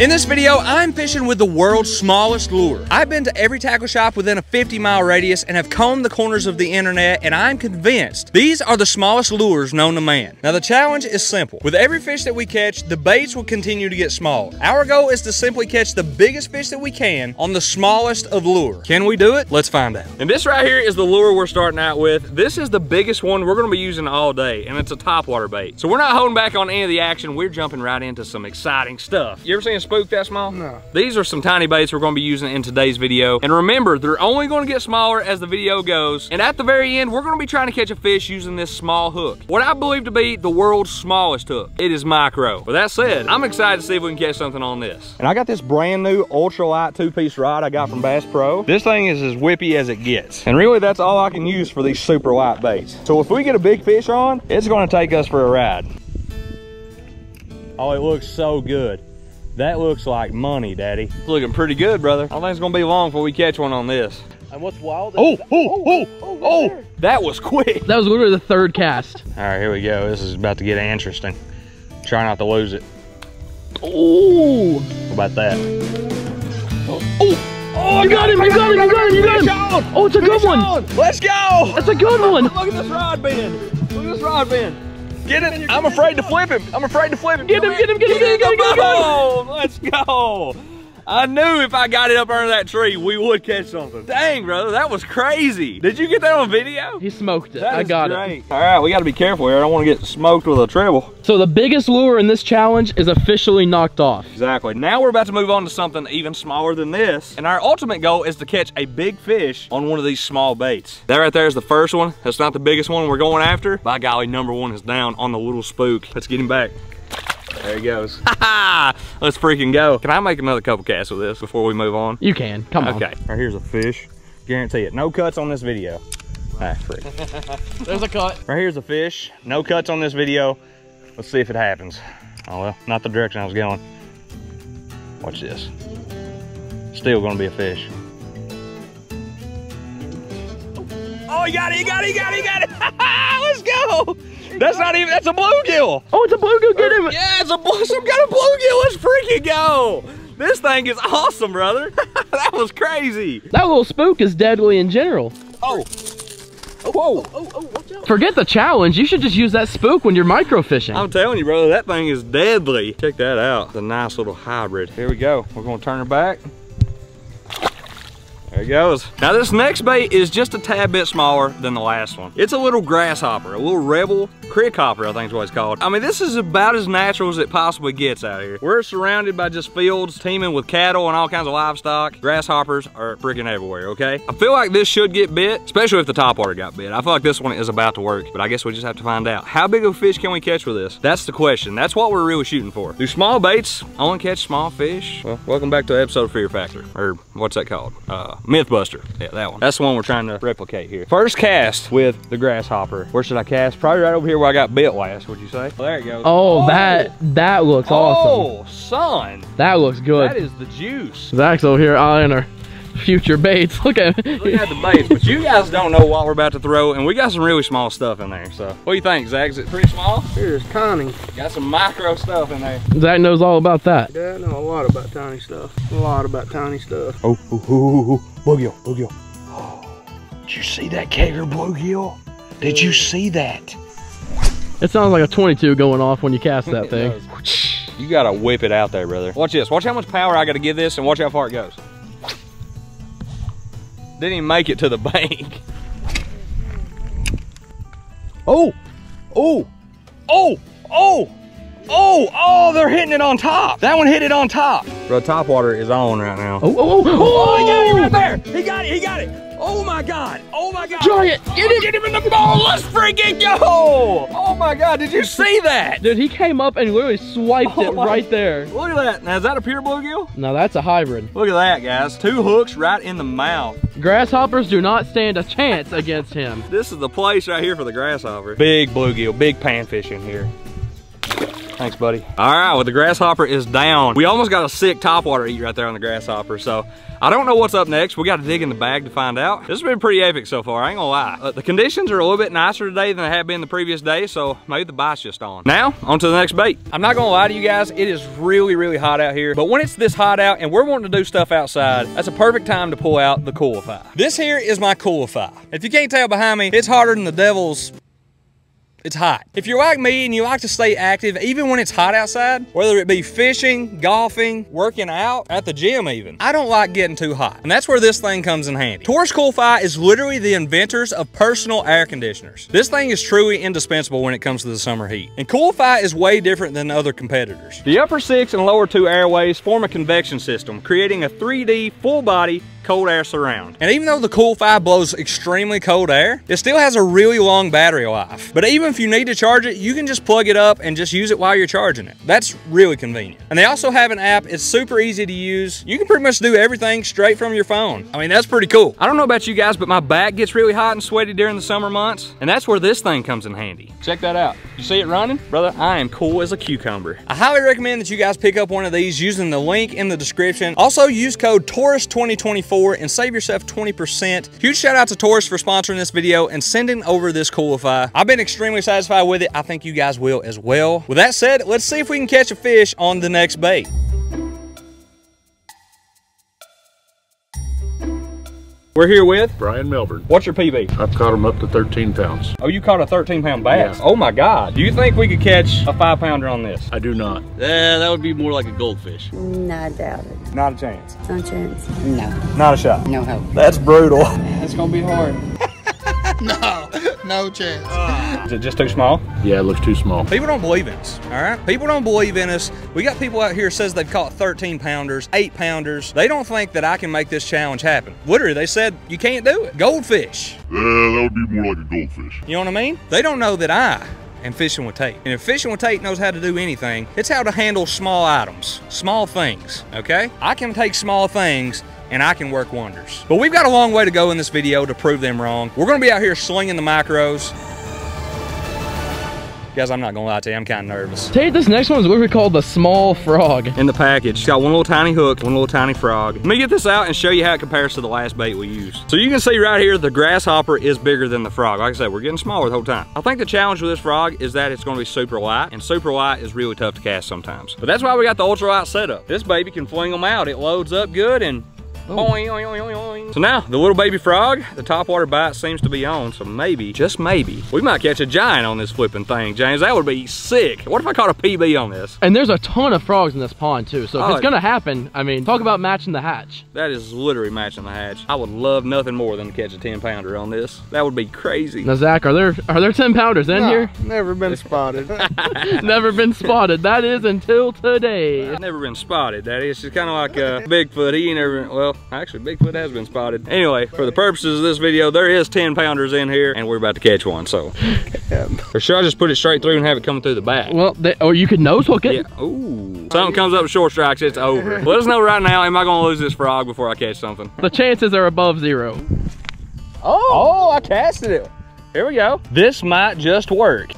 In this video, I'm fishing with the world's smallest lure. I've been to every tackle shop within a 50 mile radius and have combed the corners of the internet and I'm convinced these are the smallest lures known to man. Now the challenge is simple. With every fish that we catch, the baits will continue to get smaller. Our goal is to simply catch the biggest fish that we can on the smallest of lure. Can we do it? Let's find out. And this right here is the lure we're starting out with. This is the biggest one we're gonna be using all day and it's a topwater bait. So we're not holding back on any of the action. We're jumping right into some exciting stuff. You ever seen a spook that small? No. These are some tiny baits we're gonna be using in today's video. And remember, they're only gonna get smaller as the video goes. And at the very end, we're gonna be trying to catch a fish using this small hook. What I believe to be the world's smallest hook. It is micro. With that said, I'm excited to see if we can catch something on this. And I got this brand new ultra light two-piece rod I got from Bass Pro. This thing is as whippy as it gets. And really, that's all I can use for these super light baits. So if we get a big fish on, it's gonna take us for a ride. Oh, it looks so good. That looks like money, Daddy. It's looking pretty good, brother. I don't think it's gonna be long before we catch one on this. And what's wild? Oh, is oh, oh, oh, oh, oh. that was quick. That was literally the third cast. All right, here we go. This is about to get interesting. Try not to lose it. Oh, How about that? oh, oh, you got him, you got him, you got him, you got him. Oh, it's a good one. Let's go! That's a good one. Look at this rod bend. Look at this rod bend. Get it. I'm afraid to flip him. I'm afraid to flip him. Get him, get him, get him, get him, get him, get him, get him. Let's go. I knew if I got it up under that tree, we would catch something. Dang, brother, that was crazy. Did you get that on video? He smoked it. That I got it. All right, we got to be careful here. I don't want to get smoked with a treble. So the biggest lure in this challenge is officially knocked off. Exactly. Now we're about to move on to something even smaller than this. And our ultimate goal is to catch a big fish on one of these small baits. That right there is the first one. That's not the biggest one we're going after. By golly, number one is down on the little spook. Let's get him back. There he goes. Let's freaking go. Can I make another couple casts with this before we move on? You can, come on. Okay. Right here's a fish. Guarantee it. No cuts on this video. Ah, freak. There's a cut. Right here's a fish. No cuts on this video. Let's see if it happens. Oh well, not the direction I was going. Watch this. Still gonna be a fish. Oh, you got it, you got it, you got it, you got it. Let's go. That's not even, that's a bluegill. Oh, it's a bluegill, get him. Yeah, it's a blue, some kind of bluegill. Let's freaking go. This thing is awesome, brother. that was crazy. That little spook is deadly in general. Oh. oh Whoa. Oh, oh, oh Forget the challenge. You should just use that spook when you're microfishing. I'm telling you, brother, that thing is deadly. Check that out. It's a nice little hybrid. Here we go. We're gonna turn her back. There it goes. Now this next bait is just a tad bit smaller than the last one. It's a little grasshopper, a little rebel crick hopper, I think is what it's called. I mean, this is about as natural as it possibly gets out here. We're surrounded by just fields teeming with cattle and all kinds of livestock. Grasshoppers are freaking everywhere, okay? I feel like this should get bit, especially if the top water got bit. I feel like this one is about to work, but I guess we just have to find out. How big of a fish can we catch with this? That's the question. That's what we're really shooting for. Do small baits only catch small fish? Well, welcome back to episode Fear Factor, or what's that called? Uh, Mythbuster. Yeah, that one. That's the one we're trying to replicate here. First cast with the grasshopper. Where should I cast? Probably right over here where I got bit last, would you say? Well, there it goes. Oh, oh, that that looks oh, awesome. Oh, son. That looks good. That is the juice. Zach's over here eyeing our future baits. Look at him. Look at the baits, but you guys don't know what we're about to throw, and we got some really small stuff in there. So, what do you think, Zach? Is it pretty small? Here's tiny. Got some micro stuff in there. Zach knows all about that. Yeah, I know a lot about tiny stuff. A lot about tiny stuff. Oh, ooh, ooh, ooh, ooh. Bluegill, bluegill. Oh, did you see that Kager bluegill? Did you see that? It sounds like a 22 going off when you cast that thing. You gotta whip it out there, brother. Watch this. Watch how much power I gotta give this, and watch how far it goes. Didn't even make it to the bank. Oh, oh, oh, oh, oh, oh, they're hitting it on top. That one hit it on top. Bro, top water is on right now. Oh, oh, oh, oh, Oh, he got it right there. He got it, he got it. Oh my God, oh my God. Giant, get him. Get him in the ball, let's freaking go. Oh my God, did you see that? Dude, he came up and literally swiped Oh it my- right there. Look at that. Now, is that a pure bluegill? No, that's a hybrid. Look at that, guys. Two hooks right in the mouth. Grasshoppers do not stand a chance against him. This is the place right here for the grasshopper. Big bluegill, big panfish in here. Thanks, buddy. All right, well, the grasshopper is down. We almost got a sick topwater eat right there on the grasshopper, so I don't know what's up next. We got to dig in the bag to find out. This has been pretty epic so far, I ain't gonna lie. Uh, the conditions are a little bit nicer today than they have been the previous day, so maybe the bite's just on. Now, on to the next bait. I'm not gonna lie to you guys, it is really, really hot out here, but when it's this hot out and we're wanting to do stuff outside, that's a perfect time to pull out the Coolify. This here is my Coolify. If you can't tell behind me, it's hotter than the devil's it's hot. If you're like me and you like to stay active even when it's hot outside, whether it be fishing, golfing, working out, at the gym even, I don't like getting too hot. And that's where this thing comes in handy. Torras Coolify is literally the inventors of personal air conditioners. This thing is truly indispensable when it comes to the summer heat. And Coolify is way different than other competitors. The upper six and lower two airways form a convection system, creating a 3D full body cold air surround. And even though the Coolify blows extremely cold air, it still has a really long battery life. But even if you need to charge it, you can just plug it up and just use it while you're charging it. That's really convenient. And they also have an app. It's super easy to use. You can pretty much do everything straight from your phone. I mean, that's pretty cool. I don't know about you guys, but my back gets really hot and sweaty during the summer months. And that's where this thing comes in handy. Check that out. You see it running? Brother, I am cool as a cucumber. I highly recommend that you guys pick up one of these using the link in the description. Also use code TORRAS2024 and save yourself 20%. Huge shout out to Torras for sponsoring this video and sending over this Coolify. I've been extremely satisfied with it. I think you guys will as well. With that said, let's see if we can catch a fish on the next bait. We're here with, Brian Melbourne. what's your PB? I've caught him up to 13 pounds. Oh, you caught a 13 pound bass. Yeah. Oh my God. Do you think we could catch a five pounder on this? I do not. Yeah, that would be more like a goldfish. No, I doubt it. Not a chance. No chance. No, Not a shot. no hope. That's brutal. It's gonna be hard. No chance. Is it just too small? Yeah, it looks too small. People don't believe in us, all right? People don't believe in us. We got people out here says they've caught 13 pounders, eight pounders. They don't think that I can make this challenge happen. Literally, they said you can't do it. Goldfish. Uh, that would be more like a goldfish. You know what I mean? They don't know that I am fishing with Tate. And if fishing with Tate knows how to do anything, it's how to handle small items, small things, okay? I can take small things and I can work wonders. But we've got a long way to go in this video to prove them wrong. We're gonna be out here slinging the macros. Guys, I'm not gonna lie to you, I'm kind of nervous. Tate, this next one is what we call the small frog. in the package. It's got one little tiny hook, one little tiny frog. Let me get this out and show you how it compares to the last bait we used. So you can see right here, the grasshopper is bigger than the frog. Like I said, we're getting smaller the whole time. I think the challenge with this frog is that it's gonna be super light, and super light is really tough to cast sometimes. But that's why we got the ultralight setup. This baby can fling them out. It loads up good and Boing, oing, oing, oing, oing. So now, the little baby frog, the topwater bite seems to be on, so maybe, just maybe, we might catch a giant on this flipping thing, James. That would be sick. What if I caught a PB on this? And there's a ton of frogs in this pond too. So if Oh, it's gonna happen, I mean, talk about matching the hatch. That is literally matching the hatch. I would love nothing more than to catch a 10 pounder on this. That would be crazy. Now Zach, are there are there 10 pounders in here? Never been spotted. Never been spotted. That is until today. I've never been spotted, Daddy. It's just kind of like uh, Bigfoot. He ain't never, well, actually, Bigfoot has been spotted. Anyway, for the purposes of this video, there is 10 pounders in here, and we're about to catch one, so. Or should I just put it straight through and have it coming through the back? Well, they, or you could nose hook it. Yeah. Ooh. Something comes up with short strikes, it's over. Let us know right now, am I gonna lose this frog before I catch something? The chances are above zero. Oh, Oh, I casted it. Here we go. This might just work.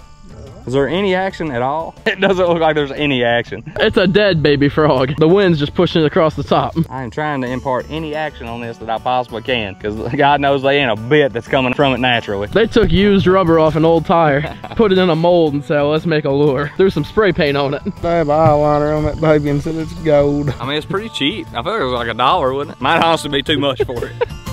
Is there any action at all? It doesn't look like there's any action. It's a dead baby frog. The wind's just pushing it across the top. I am trying to impart any action on this that I possibly can because God knows they ain't a bit that's coming from it naturally. They took used rubber off an old tire, put it in a mold and said, let's make a lure. Threw some spray paint on it. they have eyeliner on that baby and said it's gold. I mean, it's pretty cheap. I feel like it was like a dollar, wouldn't it? Might honestly be too much for it.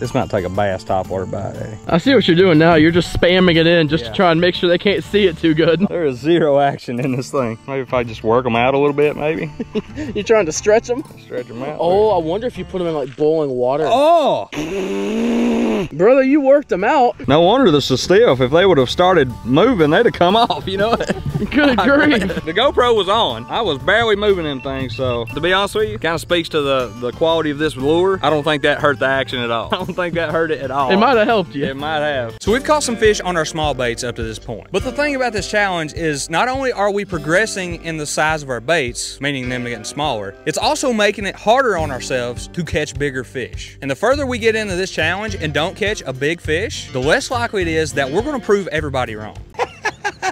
this might take a bass top topwater bite, Eddie. I see what you're doing now. You're just spamming it in just Yeah. to try and make sure they can't see it too good. There is zero action in this thing. Maybe if I just work them out a little bit, maybe. You're trying to stretch them? Stretch them out. Oh, I wonder if you put them in like boiling water. Oh! Brother, you worked them out. No wonder this is stiff. If they would have started moving, they'd have come off, you know? Good grief. the GoPro was on. I was barely moving them things, so to be honest with you, kind of speaks to the, the quality of this lure. I don't think that hurt the action at all. I don't think that hurt it at all. It might have helped you. It might have. So we've caught some fish on our small baits up to this point. But the thing about this challenge is not only are we progressing in the size of our baits, meaning them getting smaller, it's also making it harder on ourselves to catch bigger fish. And the further we get into this challenge and don't catch a big fish, the less likely it is that we're gonna prove everybody wrong.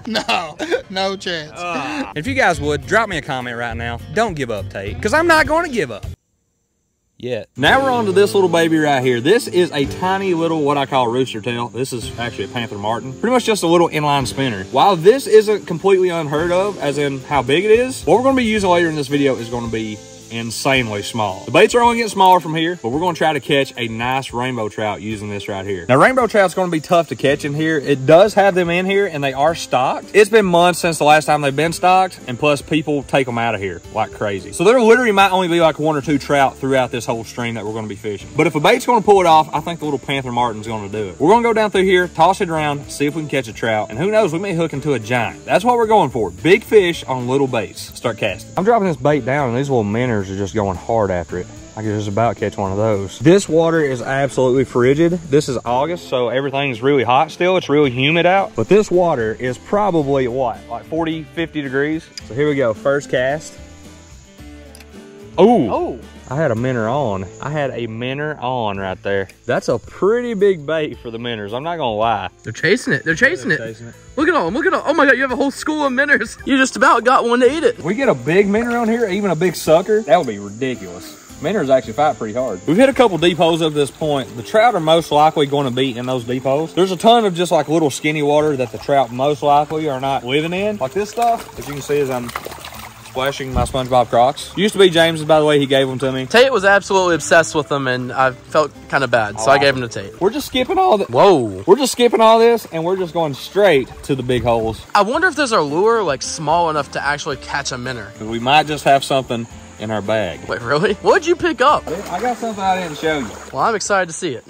No, no chance. If you guys would, drop me a comment right now. Don't give up, Tate, because I'm not going to give up. Yet. Now we're on to this little baby right here. This is a tiny little, what I call rooster tail. This is actually a Panther Martin. Pretty much just a little inline spinner. While this isn't completely unheard of, as in how big it is, what we're going to be using later in this video is going to be insanely small. The baits are only getting smaller from here, but we're going to try to catch a nice rainbow trout using this right here. Now, rainbow trout's going to be tough to catch in here. It does have them in here, and they are stocked. It's been months since the last time they've been stocked, and plus people take them out of here like crazy. So there literally might only be like one or two trout throughout this whole stream that we're going to be fishing. But if a bait's going to pull it off, I think the little Panther Martin's going to do it. We're going to go down through here, toss it around, see if we can catch a trout, and who knows, we may hook into a giant. That's what we're going for. Big fish on little baits. Start casting. I'm dropping this bait down, and these little minnows are just going hard after it. I could just about catch one of those. This water is absolutely frigid. This is August, so everything's really hot still. It's really humid out. But this water is probably what, like 40, 50 degrees? So here we go, first cast. Oh, Oh, I had a minnow on. I had a minnow on right there. That's a pretty big bait for the minnows. I'm not gonna lie. they're chasing it. They're chasing it. Chasing it. Look at all them. Look at all. Oh my God, you have a whole school of minnows. You just about got one to eat it. If we get a big minnow on here, even a big sucker, that would be ridiculous. Minnows actually fight pretty hard. We've hit a couple deep holes up to this point. The trout are most likely going to be in those deep holes. There's a ton of just like little skinny water that the trout most likely are not living in. Like this stuff, as you can see as I'm um, splashing my SpongeBob Crocs. Used to be James's, by the way, he gave them to me. Tate was absolutely obsessed with them, and I felt kind of bad, so I oh. gave them to Tate. We're just skipping all the, Whoa. we're just skipping all this and we're just going straight to the big holes. I wonder if there's a lure like small enough to actually catch a minnow. We might just have something in our bag. Wait, really? What'd you pick up? I got something I didn't show you. Well, I'm excited to see it.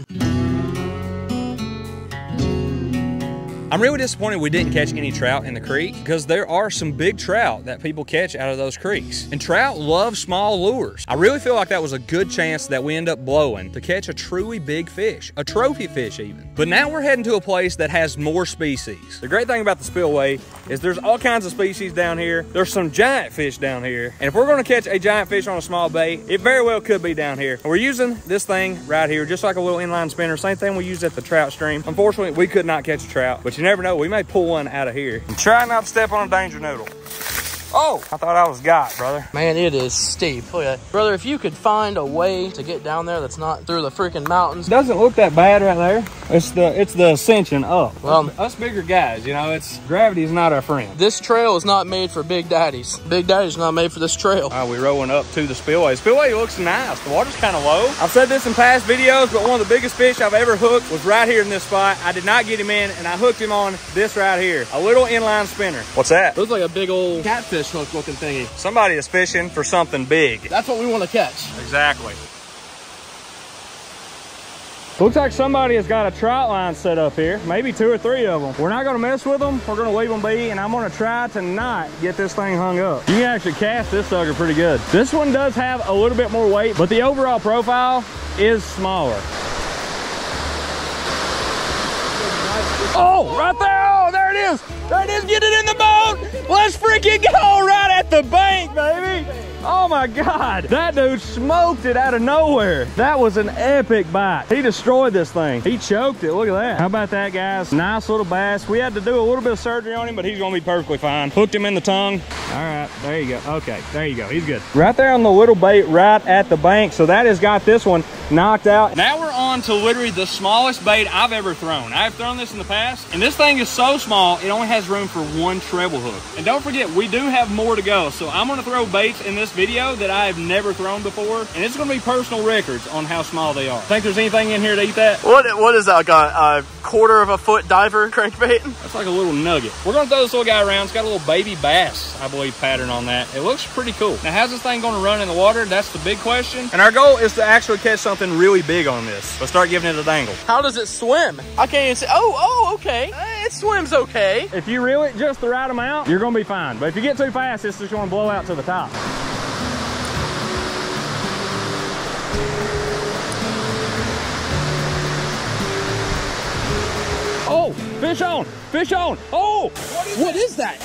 I'm really disappointed we didn't catch any trout in the creek because there are some big trout that people catch out of those creeks. And trout love small lures. I really feel like that was a good chance that we end up blowing to catch a truly big fish, a trophy fish even. But now we're heading to a place that has more species. The great thing about the spillway is there's all kinds of species down here. There's some giant fish down here. And if we're gonna catch a giant fish on a small bait, it very well could be down here. We're using this thing right here, just like a little inline spinner. Same thing we used at the trout stream. Unfortunately, we could not catch a trout, but you never know. We may pull one out of here. And try not to step on a danger noodle. Oh, I thought I was got, brother. Man, it is steep. Look at that. Brother, if you could find a way to get down there that's not through the freaking mountains. Doesn't look that bad right there. It's the it's the ascension up. Well- us bigger guys, you know, it's gravity is not our friend. This trail is not made for big daddies. Big daddy's not made for this trail. All right, we're rolling up to the spillway. Spillway looks nice. The water's kind of low. I've said this in past videos, but one of the biggest fish I've ever hooked was right here in this spot. I did not get him in, and I hooked him on this right here, a little inline spinner. What's that? Looks like a big old catfish hook looking thingy. Somebody is fishing for something big. That's what we want to catch. Exactly. Looks like somebody has got a trout line set up here, maybe two or three of them. We're not gonna mess with them, we're gonna leave them be, and I'm gonna try to not get this thing hung up. You can actually cast this sucker pretty good. This one does have a little bit more weight, but the overall profile is smaller. Oh, right there, oh, there it is. There it is, get it in the boat. Let's freaking go right at the bank, baby. Oh my God, that dude smoked it out of nowhere. That was an epic bite. He destroyed this thing. He choked it, look at that. How about that, guys? Nice little bass. We had to do a little bit of surgery on him, but he's gonna be perfectly fine. Hooked him in the tongue. All right, there you go. Okay, there you go, he's good. Right there on the little bait right at the bank. So that has got this one knocked out. Now we're on to literally the smallest bait I've ever thrown. I've thrown this in the past, and this thing is so small, it only has room for one treble hook. And don't forget, we do have more to go. So I'm gonna throw baits in this this video that I have never thrown before, and it's gonna be personal records on how small they are. Think there's anything in here to eat that? What what is that? Like a, a quarter of a foot diver crankbait? That's like a little nugget. We're gonna throw this little guy around. It's got a little baby bass, I believe, pattern on that. It looks pretty cool. Now, how's this thing gonna run in the water? That's the big question. And our goal is to actually catch something really big on this. Let's start giving it a dangle. How does it swim? I can't even see. Oh, oh, okay. Eh, It swims okay. If you reel it just the right amount, you're gonna be fine. But if you get too fast, it's just gonna blow out to the top. Fish on, fish on. Oh, What is that?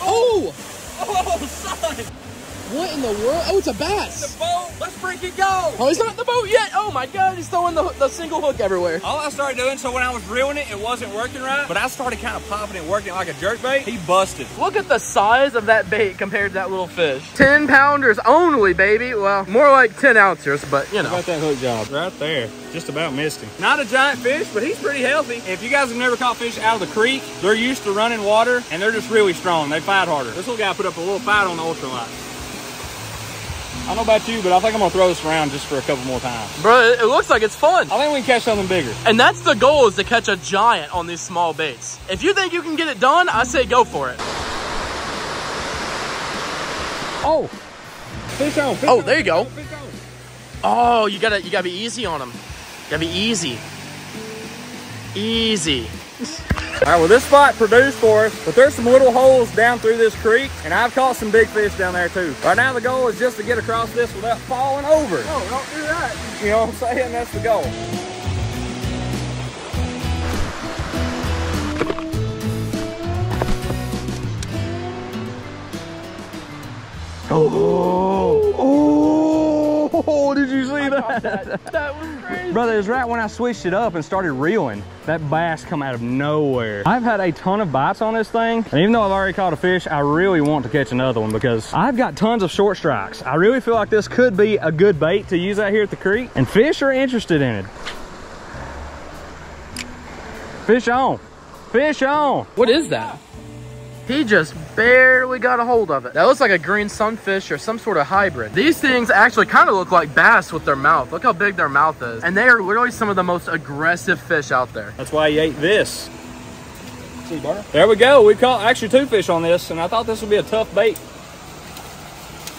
Oh, oh, son, what in the world? Oh, it's a bass. The boat, let's freaking go. Oh, he's not in the boat yet. Oh my God, he's throwing the, the single hook everywhere. All I started doing, so when I was reeling it, it wasn't working right, but I started kind of popping it, working it like a jerk bait. He busted. Look at the size of that bait compared to that little fish. 10 pounders only, baby. Well, more like 10 ounces, but you know. Got that hook job right there. Just about missed him. Not a giant fish, but he's pretty healthy. If you guys have never caught fish out of the creek, they're used to running water and they're just really strong. They fight harder. This little guy put up a little fight on the ultralight. I don't know about you, but I think I'm gonna throw this around just for a couple more times. Bro, it looks like it's fun. I think we can catch something bigger. And that's the goal is to catch a giant on these small baits. If you think you can get it done, I say go for it. Oh, fish on. Fish Oh, on, there you go. Oh, you gotta you gotta be easy on them. You gotta be easy. Easy. All right, well, this spot produced for us, but there's some little holes down through this creek, and I've caught some big fish down there too. Right now, the goal is just to get across this without falling over. No, don't do that. You know what I'm saying? That's the goal. Oh, oh, oh. Oh, did you see that? That was crazy. Brother, it was right when I switched it up and started reeling. That bass come out of nowhere. I've had a ton of bites on this thing, and even though I've already caught a fish, I really want to catch another one because I've got tons of short strikes. I really feel like this could be a good bait to use out here at the creek, and fish are interested in it. Fish on. Fish on. What is that? He just barely got a hold of it. That looks like a green sunfish or some sort of hybrid. These things actually kind of look like bass with their mouth. Look how big their mouth is. And they are literally some of the most aggressive fish out there. That's why he ate this. There we go. We caught actually two fish on this, and I thought this would be a tough bait.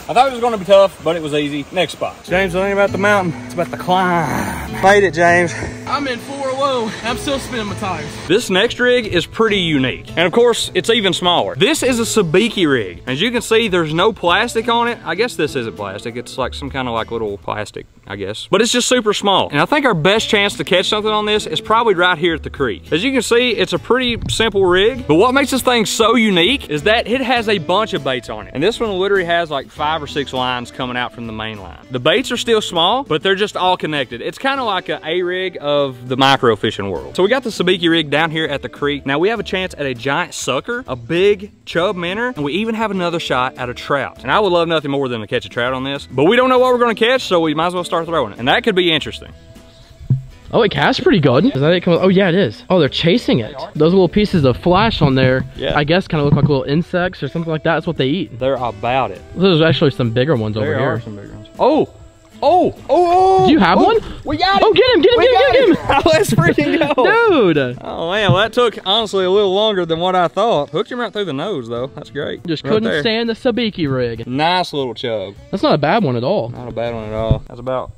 I thought it was going to be tough, but it was easy. Next spot. James, it ain't about the mountain. It's about the climb. Bait it, James. I'm in four low. I'm still spinning my tires. This next rig is pretty unique. And of course, it's even smaller. This is a sabiki rig. As you can see, there's no plastic on it. I guess this isn't plastic. It's like some kind of like little plastic, I guess. But it's just super small. And I think our best chance to catch something on this is probably right here at the creek. As you can see, it's a pretty simple rig. But what makes this thing so unique is that it has a bunch of baits on it. And this one literally has like five or six lines coming out from the main line. The baits are still small, but they're just all connected. It's kind of like a A-rig of the micro fishing world. So we got the sabiki rig down here at the creek. Now we have a chance at a giant sucker, a big chub minnow, and we even have another shot at a trout. And I would love nothing more than to catch a trout on this, but we don't know what we're gonna catch, so we might as well start throwing it. And that could be interesting. Oh, it casts pretty good. Is that it? Come- Oh, yeah, it is. Oh, they're chasing it. Those little pieces of flash on there, Yeah. I guess kind of look like little insects or something like that. That's what they eat. They're about it. There's actually some bigger ones over here. There here. are some bigger ones. Oh! Oh! Oh! oh Do you have oh, one? We got it! Oh, get him, get him, We get him, get him! it. Let's freaking go! Dude! Oh man, well that took honestly a little longer than what I thought. Hooked him right through the nose though. That's great. Just Right couldn't there. stand the sabiki rig. Nice little chub. That's not a bad one at all. Not a bad one at all. That's about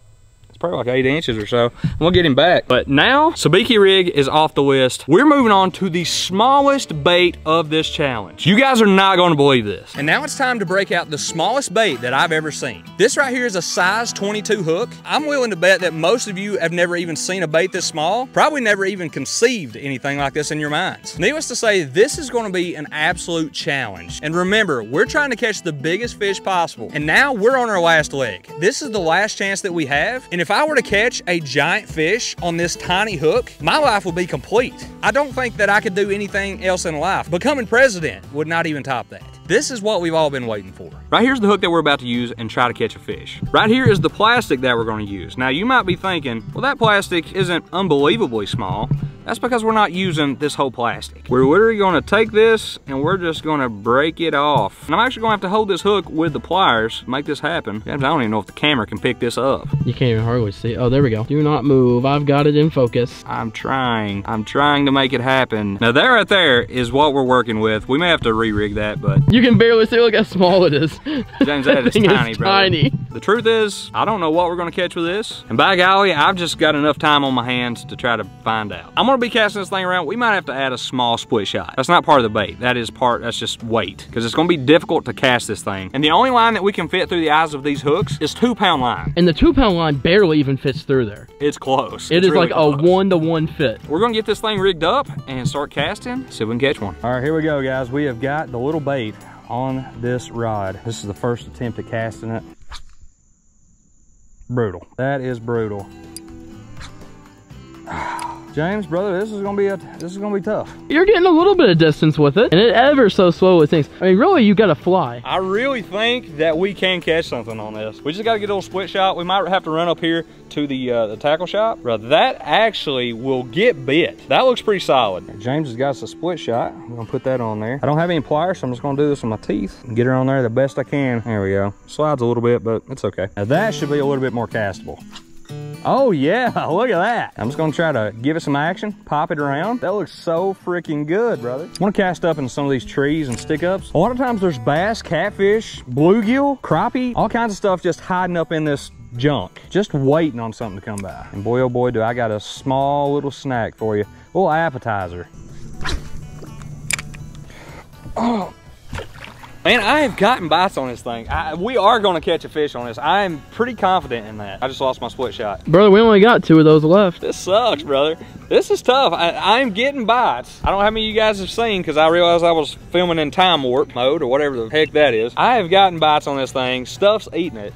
probably like eight inches or so. And we'll get him back. But now, Sabiki rig is off the list. We're moving on to the smallest bait of this challenge. You guys are not gonna believe this. And now it's time to break out the smallest bait that I've ever seen. This right here is a size 22 hook. I'm willing to bet that most of you have never even seen a bait this small, probably never even conceived anything like this in your minds. Needless to say, this is gonna be an absolute challenge. And remember, we're trying to catch the biggest fish possible. And now we're on our last leg. This is the last chance that we have. And if I were to catch a giant fish on this tiny hook, my life would be complete. I don't think that I could do anything else in life. Becoming president would not even top that. This is what we've all been waiting for. Right here's the hook that we're about to use and try to catch a fish. Right here is the plastic that we're gonna use. Now you might be thinking, well that plastic isn't unbelievably small, That's because we're not using this whole plastic. We're literally gonna take this and we're just gonna break it off. And I'm actually gonna have to hold this hook with the pliers, make this happen. James, I don't even know if the camera can pick this up. You can't even hardly see. Oh, there we go. Do not move. I've got it in focus. I'm trying. I'm trying to make it happen. Now that right there is what we're working with. We may have to re-rig that, but You can barely see. Look how small it is. James, that is tiny, is brother. tiny. The truth is, I don't know what we're gonna catch with this. And by golly, I've just got enough time on my hands to try to find out. I'm gonna be casting this thing around. We might have to add a small split shot. That's not part of the bait. That is part, that's just weight. Because it's gonna be difficult to cast this thing. And the only line that we can fit through the eyes of these hooks is two pound line. And the two pound line barely even fits through there. It's close. It It's is really like close. a one to one fit. We're gonna get this thing rigged up and start casting, see if we can catch one. All right, here we go, guys. We have got the little bait on this rod. This is the first attempt at casting it. Brutal. That is brutal. James, brother, this is gonna be a this is gonna be tough. You're getting a little bit of distance with it, and it ever so slow with things. I mean, really, you got to fly. I really think that we can catch something on this. We just got to get a little split shot. We might have to run up here to the uh, the tackle shop. Bro, that actually will get bit. That looks pretty solid. James has got us a split shot. I'm gonna put that on there. I don't have any pliers, so I'm just gonna do this with my teeth and get her on there the best I can. There we go. Slides a little bit, but it's okay. Now that should be a little bit more castable. Oh yeah, look at that. I'm just gonna try to give it some action, pop it around. That looks so freaking good, brother. I wanna cast up in some of these trees and stick ups. A lot of times there's bass, catfish, bluegill, crappie, all kinds of stuff just hiding up in this junk, just waiting on something to come by. And boy, oh boy, do I got a small little snack for you. A little appetizer. Oh, Man, I have gotten bites on this thing. I, we are going to catch a fish on this. I am pretty confident in that. I just lost my split shot. Brother, we only got two of those left. This sucks, brother. This is tough. I, I'm getting bites. I don't know how many of you guys have seen because I realized I was filming in time warp mode or whatever the heck that is. I have gotten bites on this thing. Stuff's eating it.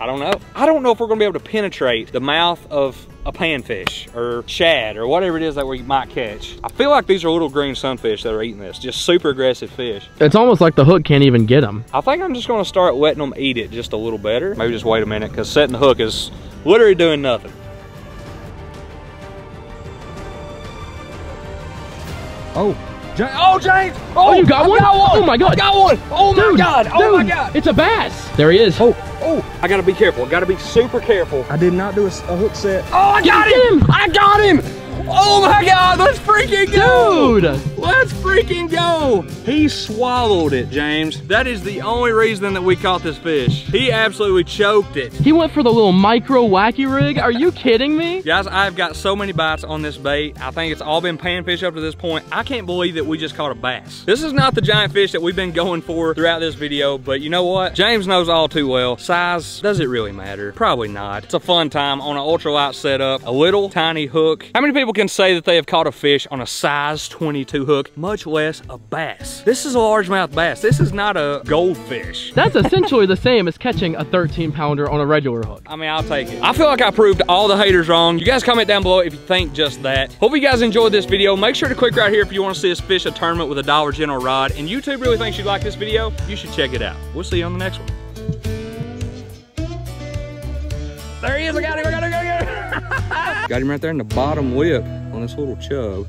I don't know. I don't know if we're gonna be able to penetrate the mouth of a panfish or shad or whatever it is that we might catch. I feel like these are little green sunfish that are eating this. Just super aggressive fish. It's almost like the hook can't even get them. I think I'm just gonna start letting them eat it just a little better. Maybe just wait a minute because setting the hook is literally doing nothing. Oh, oh James! Oh, you got one? Got one! Oh my God. I got one! Oh my Dude, god! Oh my god! It's a bass. There he is. Oh, oh! I gotta be careful. I Gotta be super careful. I did not do a hook set. Oh, I got him! him! I got him! Oh my god! Let's freaking go! Dude! Let's freaking go! He swallowed it, James. That is the only reason that we caught this fish. He absolutely choked it. He went for the little micro wacky rig. Are you kidding me? Guys, I've got so many bites on this bait. I think it's all been panfish up to this point. I can't believe that we just caught a bass. This is not the giant fish that we've been going for throughout this video, but you know what? James knows all too well. Size, does it really matter? Probably not. It's a fun time on an ultralight setup, a little tiny hook. How many people can say that they have caught a fish on a size 22 hook, much less a bass? This is a largemouth bass. This is not a goldfish. That's essentially the same as catching a 13 pounder on a regular hook. I mean, I'll take it. I feel like I proved all the haters wrong. You guys comment down below if you think just that. Hope you guys enjoyed this video. Make sure to click right here if you want to see us fish a tournament with a Dollar General rod. And YouTube really thinks you'd like this video, you should check it out. We'll see you on the next one. There he is. I got him. I got him. I got him. Got him right there in the bottom lip on this little chub.